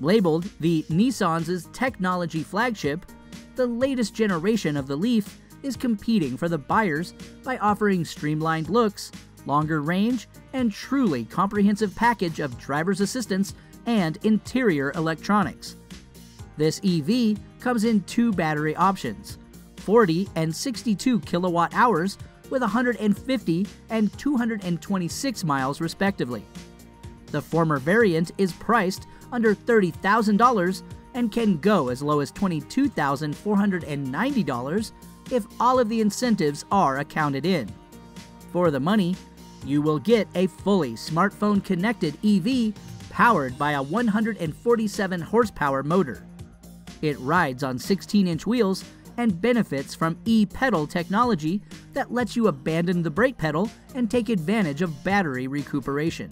Labeled the Nissan's technology flagship, the latest generation of the Leaf is competing for the buyers by offering streamlined looks, longer range, and truly comprehensive package of driver's assistance and interior electronics. This EV comes in two battery options 40 and 62 kilowatt hours with 150 and 226 miles respectively. The former variant is priced under $30,000 and can go as low as $22,490 if all of the incentives are accounted in. For the money, you will get a fully smartphone connected EV powered by a 147 horsepower motor. It rides on 16 inch wheels and benefits from e pedal technology that lets you abandon the brake pedal and take advantage of battery recuperation.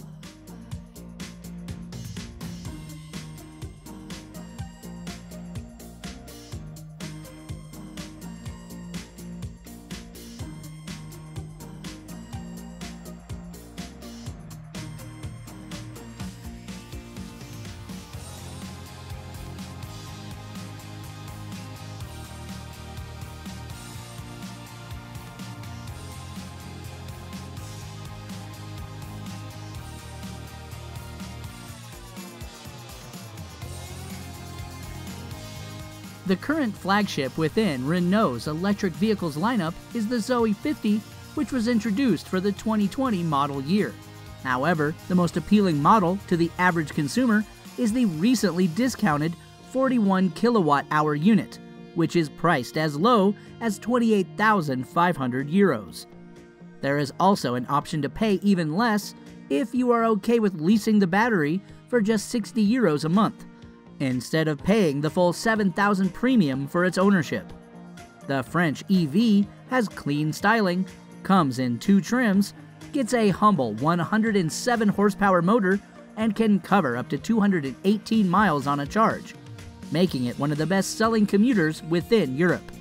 The current flagship within Renault's electric vehicles lineup is the Zoe 50, which was introduced for the 2020 model year. However, the most appealing model to the average consumer is the recently discounted 41 kilowatt hour unit, which is priced as low as 28,500 euros. There is also an option to pay even less if you are okay with leasing the battery for just 60 euros a month instead of paying the full 7000 premium for its ownership. The French EV has clean styling, comes in two trims, gets a humble 107 horsepower motor, and can cover up to 218 miles on a charge, making it one of the best selling commuters within Europe.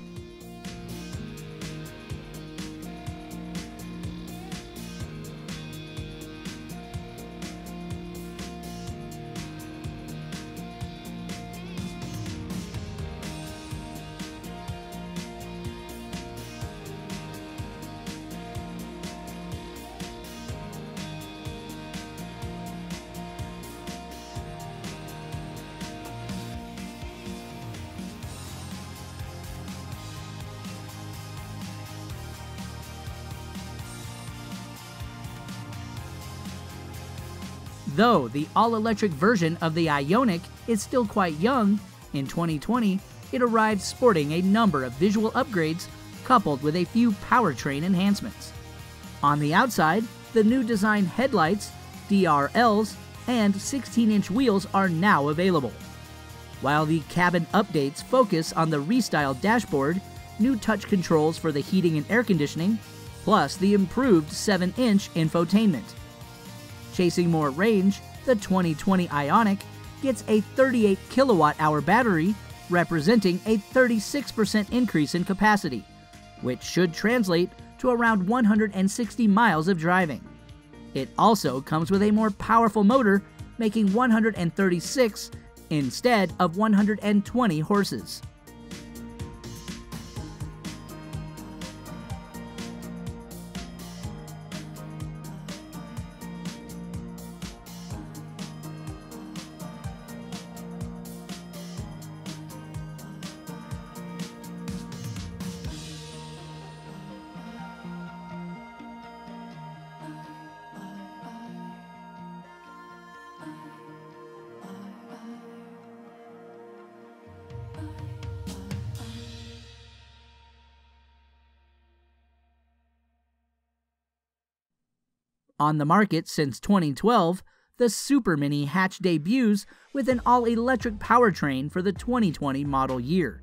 Though the all electric version of the Ioniq is still quite young, in 2020 it arrived sporting a number of visual upgrades coupled with a few powertrain enhancements. On the outside, the new design headlights, DRLs, and 16 inch wheels are now available. While the cabin updates focus on the restyled dashboard, new touch controls for the heating and air conditioning, plus the improved 7 inch infotainment. Chasing more range, the 2020 Ioniq gets a 38 kilowatt hour battery, representing a 36% increase in capacity, which should translate to around 160 miles of driving. It also comes with a more powerful motor, making 136 instead of 120 horses. On the market since 2012, the Super Mini hatch debuts with an all electric powertrain for the 2020 model year.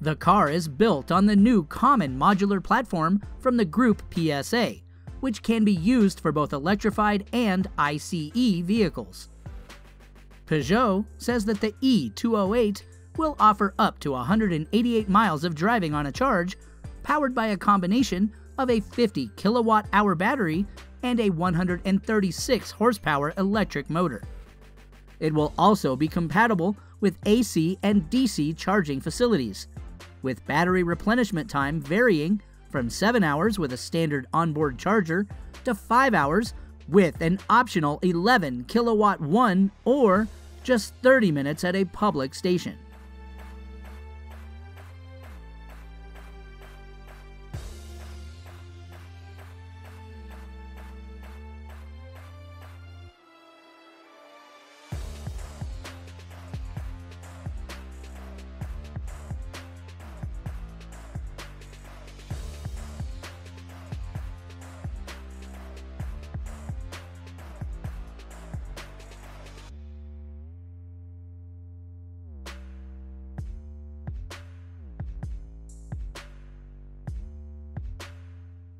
The car is built on the new common modular platform from the group PSA, which can be used for both electrified and ICE vehicles. Peugeot says that the E208 will offer up to 188 miles of driving on a charge, powered by a combination of a 50 kilowatt hour battery and a 136 horsepower electric motor. It will also be compatible with AC and DC charging facilities, with battery replenishment time varying from 7 hours with a standard onboard charger to 5 hours with an optional 11 kilowatt one or just 30 minutes at a public station.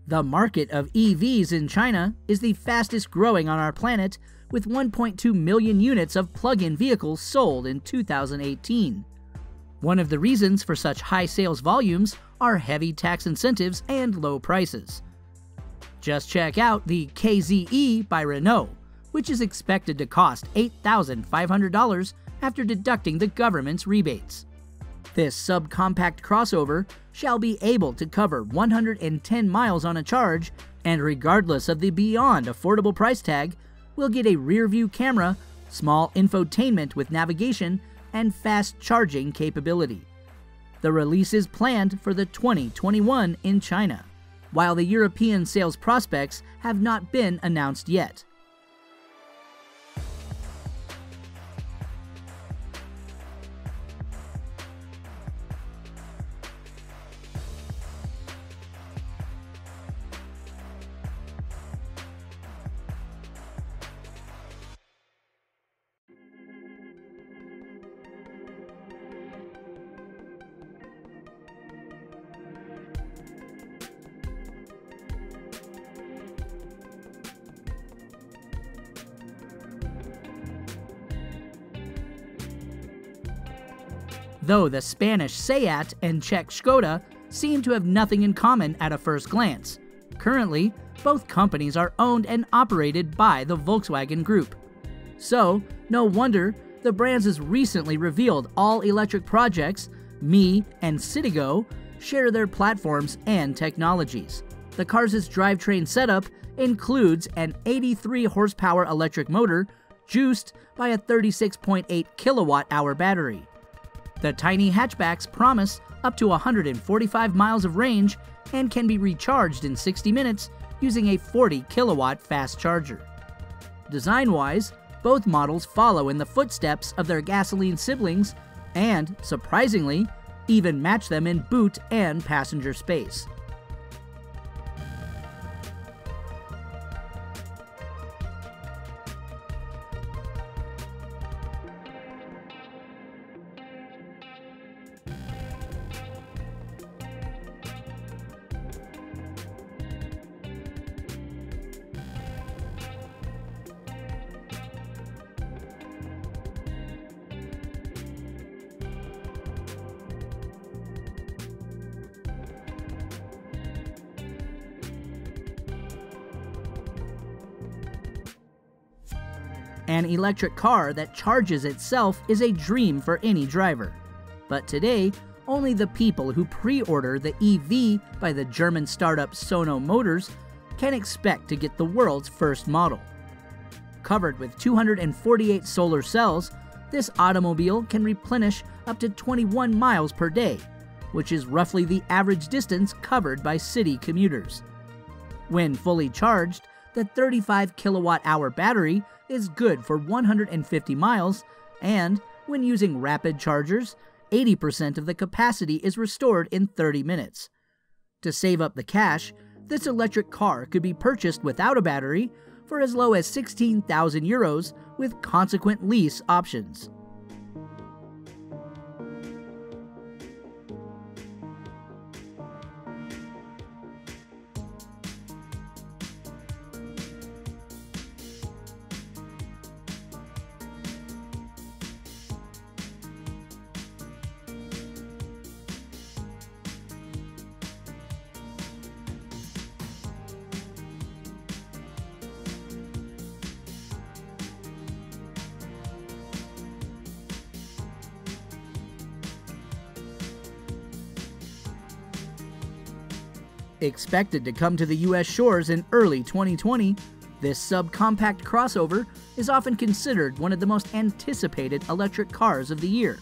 The market of EVs in China is the fastest growing on our planet, with 1.2 million units of plug in vehicles sold in 2018. One of the reasons for such high sales volumes are heavy tax incentives and low prices. Just check out the KZE by Renault, which is expected to cost $8,500 after deducting the government's rebates. This subcompact crossover shall be able to cover 110 miles on a charge, and regardless of the beyond affordable price tag, will get a rear view camera, small infotainment with navigation, and fast charging capability. The release is planned for the 2021 in China, while the European sales prospects have not been announced yet. Though the Spanish Seat and Czech Skoda seem to have nothing in common at a first glance. Currently, both companies are owned and operated by the Volkswagen Group. So, no wonder the brands' has recently revealed all electric projects, Mii and Citigo, share their platforms and technologies. The cars' drivetrain setup includes an 83 horsepower electric motor juiced by a 36.8 kilowatt hour battery. The tiny hatchbacks promise up to 145 miles of range and can be recharged in 60 minutes using a 40 kilowatt fast charger. Design wise, both models follow in the footsteps of their gasoline siblings and, surprisingly, even match them in boot and passenger space. An electric car that charges itself is a dream for any driver. But today, only the people who pre order the EV by the German startup Sono Motors can expect to get the world's first model. Covered with 248 solar cells, this automobile can replenish up to 21 miles per day, which is roughly the average distance covered by city commuters. When fully charged, the 35 kilowatt hour battery is good for 150 miles, and when using rapid chargers, 80% of the capacity is restored in 30 minutes. To save up the cash, this electric car could be purchased without a battery for as low as 16,000 euros with consequent lease options. Expected to come to the U.S. shores in early 2020, this subcompact crossover is often considered one of the most anticipated electric cars of the year.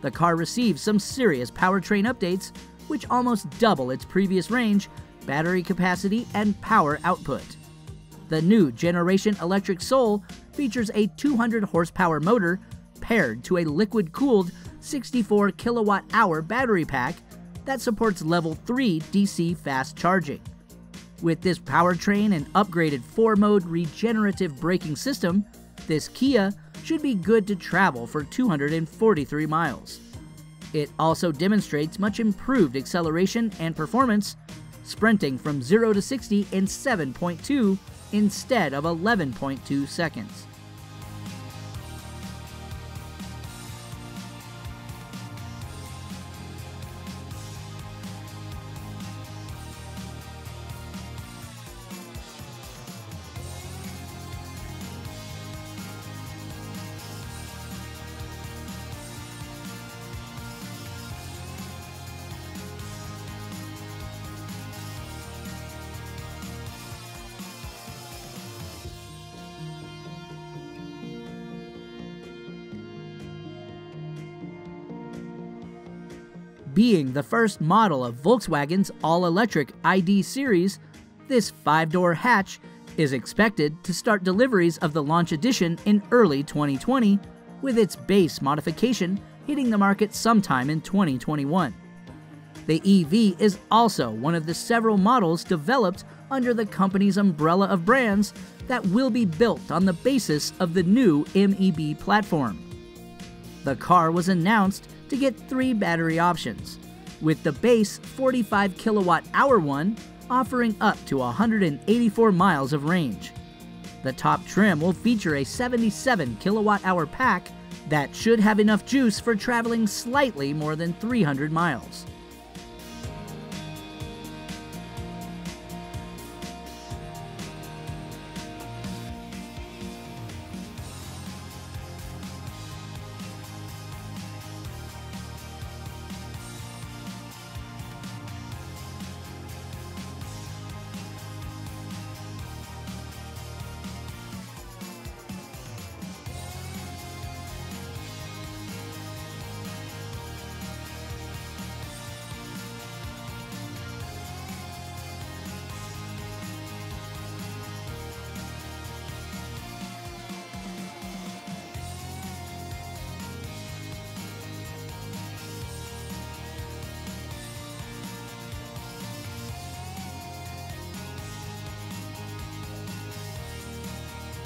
The car receives some serious powertrain updates, which almost double its previous range, battery capacity, and power output. The new Generation Electric Soul features a 200 horsepower motor paired to a liquid cooled 64 kilowatt hour battery pack that supports level 3 DC fast charging. With this powertrain and upgraded 4 mode regenerative braking system, this Kia should be good to travel for 243 miles. It also demonstrates much improved acceleration and performance, sprinting from 0 to 60 in 7.2 instead of 11.2 seconds. Being the first model of Volkswagen's all electric ID series, this five door hatch is expected to start deliveries of the launch edition in early 2020, with its base modification hitting the market sometime in 2021. The EV is also one of the several models developed under the company's umbrella of brands that will be built on the basis of the new MEB platform. The car was announced to get three battery options, with the base 45 kilowatt hour one offering up to 184 miles of range. The top trim will feature a 77 kilowatt hour pack that should have enough juice for traveling slightly more than 300 miles.